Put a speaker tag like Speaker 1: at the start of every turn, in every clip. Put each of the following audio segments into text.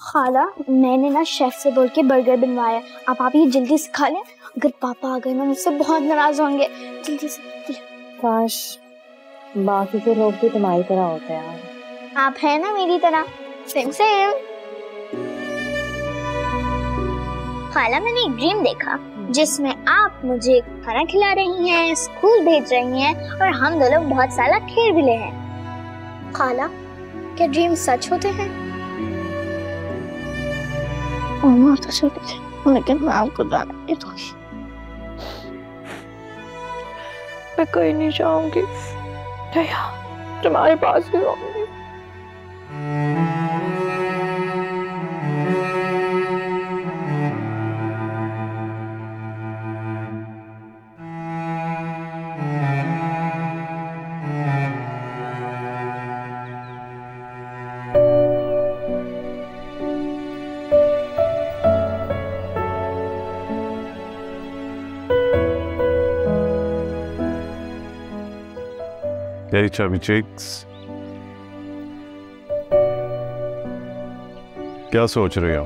Speaker 1: खाला मैंने ना शेफ से बोल के बर्गर बनवाया। अब आप ये जल्दी से खा लें। अगर पापा आ गए ना मुझसे बहुत नाराज़ होंगे। जल्दी से
Speaker 2: काश बाकी के लोग भी तुम्हारी तरह होते हैं
Speaker 1: आप हैं ना मेरी तरह। सेम सेम खाला मैंने एक ड्रीम देखा जिसमें आप मुझे खाना खिला रही हैं स्कूल भेज रही हैं और हम दो लोग बहुत सारा खेल भी ले हैं। खाला क्या ड्रीम सच होते हैं?
Speaker 3: तो थे लेकिन मैं आपको जाना नहीं दूँगी मैं कहीं नहीं जाऊँगी तुम्हारे पास ही रहूँगी
Speaker 4: Hey, chubby cheeks. क्या सोच रहे हो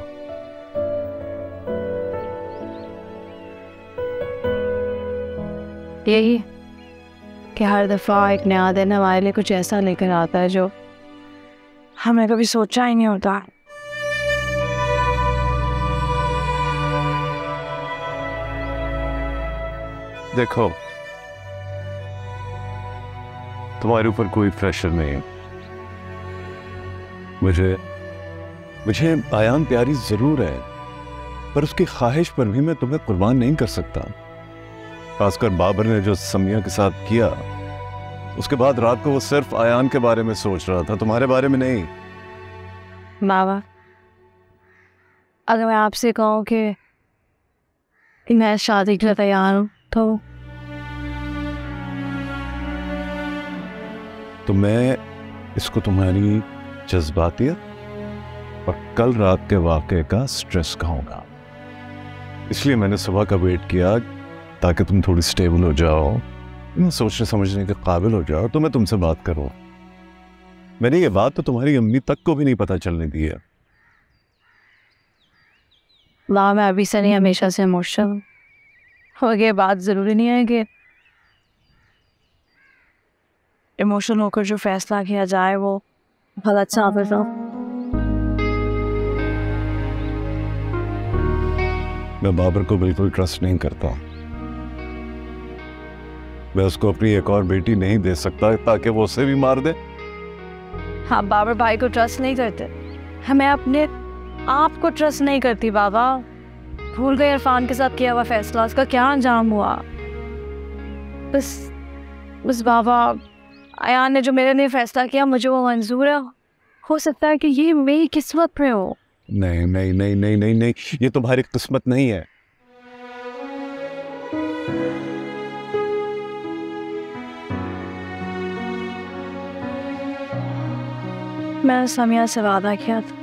Speaker 3: यही कि हर दफ़ा एक नया दिन हमारे लिए कुछ ऐसा लेकर आता है जो हमने कभी सोचा ही नहीं होता
Speaker 4: देखो तुम्हारे ऊपर कोई प्रेशर नहीं मुझे मुझे आयान प्यारी ज़रूर है, पर उसकी ख्वाहिश पर भी मैं तुम्हें कुर्बान नहीं कर सकता। खासकर बाबर ने जो समिया के साथ किया, उसके बाद रात को वो सिर्फ़ आयान के बारे में सोच रहा था, तुम्हारे बारे में नहीं।
Speaker 3: बाबा, अगर मैं आपसे कहूँ कि मैं शादी के लिए तैयार हूँ तो
Speaker 4: तो मैं इसको तुम्हारी जज्बातियत और कल रात के वाक़े का स्ट्रेस कहूँगा इसलिए मैंने सुबह का वेट किया ताकि तुम थोड़ी स्टेबल हो जाओ। सोचने समझने के काबिल हो जाओ तो मैं तुमसे बात करूँ। मैंने ये बात तो तुम्हारी अम्मी तक को भी नहीं पता चलने दी है।
Speaker 3: मैं अभी से नहीं, हमेशा से इमोशनल और ये बात ज़रूरी नहीं है कि इमोशनल होकर जो फैसला किया जाए वो गलत साबित हो
Speaker 4: मैं बाबर को बिल्कुल ट्रस्ट नहीं करता मैं उसको अपनी एक और बेटी नहीं दे सकता ताकि वो उसे भी मार दे।
Speaker 3: हाँ बाबर भाई को ट्रस्ट नहीं करते। हमें अपने आप को ट्रस्ट नहीं करती बाबा। भूल गए इरफान के साथ किया हुआ फैसला उसका क्या अंजाम हुआ? बस बस बाबा अयान ने जो मेरे लिए फैसला किया मुझे वो मंजूर है। हो सकता है कि ये मेरी किस्मत में हो।
Speaker 4: नहीं नहीं नहीं नहीं नहीं नहीं ये तुम्हारी किस्मत नहीं है।
Speaker 3: मैं समिया से वादा किया था।